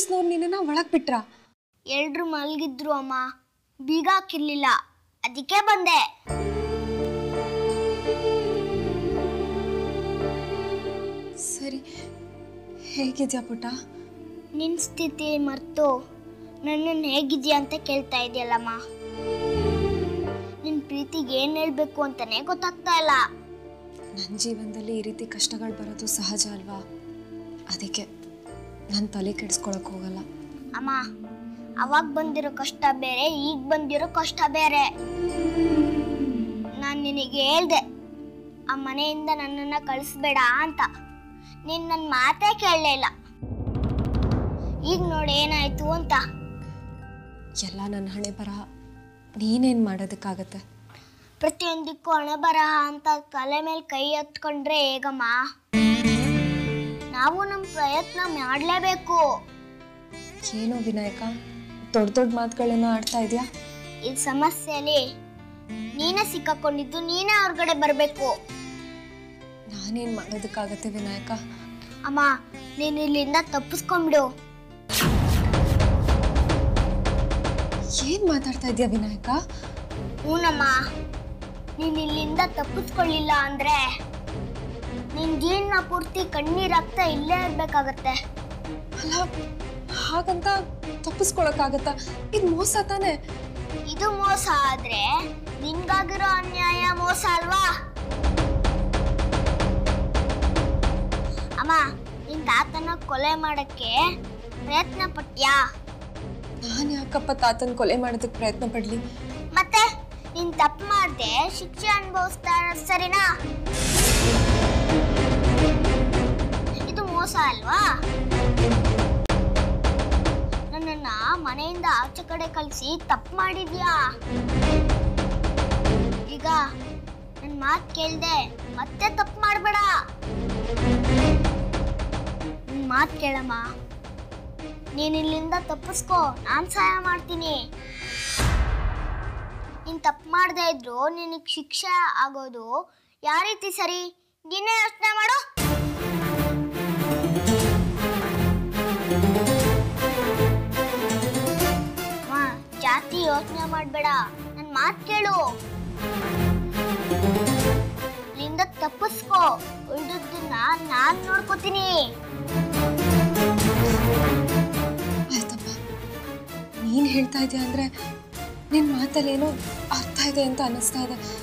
ಪೊಲೀಸ್ನವ್ರು ನಿನ್ನ ಒಳಗೆ ಬಿಟ್ರ? ಎಲ್ರು ಮಲಗಿದ್ರು ಅಮ್ಮ. ಬೀಗ ಹಾಕಿರ್ಲಿಲ್ಲ. ಅದಕ್ಕೆ ಬಂದೆ. ಸರಿ. ಹೇಗಿದ್ಯಾ ಪುಟ್ಟ? ನಿನ್ ಸ್ಥಿತಿ ಮರ್ತು. ನನ್ನನ್ನು ಹೇಗಿದ್ಯಾ ಅಂತ ಕೇಳ್ತಾ ಇದೆಯಲ್ಲಮ್ಮ. ನಿನ್ ಪ್ರೀತಿಗೆ ಏನ್ ಹೇಳ್ಬೇಕು ಅಂತಾನೆ ಗೊತ್ತಾಗ್ತಾ ಇಲ್ಲ. ನನ್ನ ಜೀವನದಲ್ಲಿ ಈ ರೀತಿ ಕಷ್ಟಗಳು ಬರೋದು ಸಹಜ ಅಲ್ವಾ? ಅದಕ್ಕೆ ನಾನು ತಲೆ ಕೆಡಿಸ್ಕೊಳಕ್ ಹೋಗಲ್ಲ. ಅಮ್ಮ ಅವಾಗ ಬಂದಿರೋ ಕಷ್ಟ ಬೇರೆ ಈಗ ಬಂದಿರೋ ಕಷ್ಟ ಬೇರೆ. ನಾನು ನಿನಗೆ ಹೇಳ್ದೆ ಆ ಮನೆಯಿಂದ ನನ್ನನ್ನು ಕಳಿಸ್ಬೇಡ ಅಂತ. ನೀನು ನನ್ನ ಮಾತೇ ಕೇಳಲೇ ಇಲ್ಲ. ಈಗ ನೋಡಿ ಏನಾಯ್ತು ಅಂತ. ಎಲ್ಲ ನನ್ನ ಹಣೆ ಬರಹ ನೀನೇನು ಮಾಡೋದಕ್ಕಾಗತ್ತೆ? ಪ್ರತಿಯೊಂದಕ್ಕೂ ಹಣೆ ಬರಹ ಅಂತ ತಲೆ ಮೇಲೆ ಕೈ ಎತ್ಕೊಂಡ್ರೆ ಹೇಗಮ್ಮ? ನಾವು ನಮ್ಮ ಪ್ರಯತ್ನ ಮಾಡಲೇಬೇಕು. ಏನು ವಿನಾಯಕ? ದೊಡ್ಡ ದೊಡ್ಡ ಮಾತುಗಳನ್ನ ಆಡ್ತಾ ಇದೆಯಾ? ಈ ಸಮಸ್ಯೆಯಲ್ಲಿ ನೀನೇ ಸಿಕ್ಕಾಕೊಂಡಿದ್ದು ನೀನೇ ಹೊರಗಡೆ ಬರಬೇಕು. ನಾನೇನು ಮಾಡೋದಕ್ಕಾಗತ್ತೆ ವಿನಾಯಕ? ಅಮ್ಮ ನೀನು ಇಲ್ಲಿಂದ ತಪ್ಪಿಸ್ಕೊಂಬಿಡು ಏನು ಮಾತಾಡ್ತಾ ಇದೆಯಾ ವಿನಾಯಕ? ಹೂನಮ್ಮ ನೀನು ಇಲ್ಲಿಂದ ತಪ್ಪಿಸ್ಕೊಳ್ಳಿಲ್ಲ ಅಂದ್ರೆ ನಿನ್ ಪೂರ್ತಿ ಪೂರ್ತಿ ಕಣ್ಣೀರಾಗ್ತಾ ಇಲ್ಲೇ ಇರ್ಬೇಕಾಗತ್ತೆ. ಹಾಗಂತ ತಪ್ಪಿಸ್ಕೊಳಕ್ಕಾಗತ್ತಾ? ಇದು ಮೋಸ ತಾನೆ? ಇದು ಮೋಸ ಆದ್ರೆ ನಿನ್ಗಾಗಿರೋ ಅನ್ಯಾಯ ಮೋಸ ಅಲ್ವಾ? ಅಮ್ಮ ನಿನ್ ತಾತನ ಕೊಲೆ ಮಾಡಕ್ಕೆ ಪ್ರಯತ್ನ ಪಟ್ಯಾ? ನಾನು ಯಾಕಪ್ಪ ತಾತನ ಕೊಲೆ ಮಾಡೋದಕ್ಕೆ ಪ್ರಯತ್ನ ಪಡ್ಲಿ? ಮತ್ತೆ ನಿನ್ ತಪ್ಪು ಮಾಡ್ದೆ ಶಿಕ್ಷೆ ಅನುಭವಿಸ್ತಾ ಸರಿನಾ? ಮೋಸ ಅಲ್ವಾ? ನನ್ನನ್ನ ಮನೆಯಿಂದ ಆಚೆ ಕಡೆ ಕಳಿಸಿ ತಪ್ಪು ಮಾಡಿದ್ಯಾ? ಈಗ ನನ್ನ ಮಾತು ಕೇಳ್ದೆ ಮತ್ತೆ ತಪ್ಪು ಮಾಡಬೇಡ. ನನ್ನ ಮಾತು ಕೇಳಮ್ಮ. ನೀನ್ ಇಲ್ಲಿಂದ ತಪ್ಪಿಸ್ಕೋ, ನಾನು ಸಹಾಯ ಮಾಡ್ತೀನಿ. ನೀನ್ ತಪ್ಪು ಮಾಡದೇ ಇದ್ರು ನಿನಗೆ ಶಿಕ್ಷೆ ಆಗೋದು ಯಾವ ರೀತಿ ಸರಿ? ನೀನೇ ಯೋಚನೆ ಮಾಡು. ಜಾಸ್ತಿ ಯೋಚನೆ ಮಾಡಬೇಡ. ನನ್ನ ಮಾತು ಕೇಳು. ನಿಂದ ತಪ್ಪಿಸ್ಕೋ. ಉಳಿದದ್ದನ್ನ ನಾನು ನೋಡ್ಕೋತೀನಿ. ಆಯ್ತಪ್ಪ. ನೀನು ಹೇಳ್ತಾ ಇದೆಯಾ ಅಂದರೆ ನಿನ್ನ ಮಾತಲ್ಲಿ ಏನೋ ಅರ್ಥ ಇದೆ ಅಂತ ಅನ್ನಿಸ್ತಾ ಇದೆ.